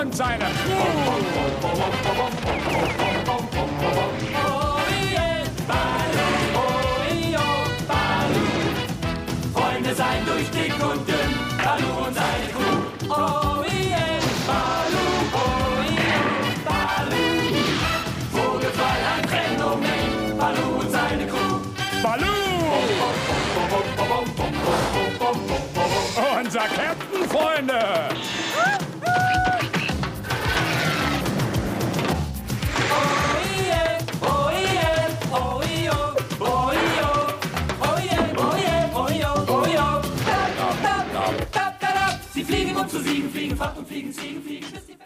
und seine Freunde sein durch dick und dünn, Balu und seine Kuh. Oh yeah, Balu, oh yeah, Balu. Vogelfrei ein Phänomen, Balu und seine Kuh. Balu! Unser Captain, Freunde! Sie fliegen um zu siegen, fliegen fort und fliegen, siegen, fliegen, bis die